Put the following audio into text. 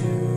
to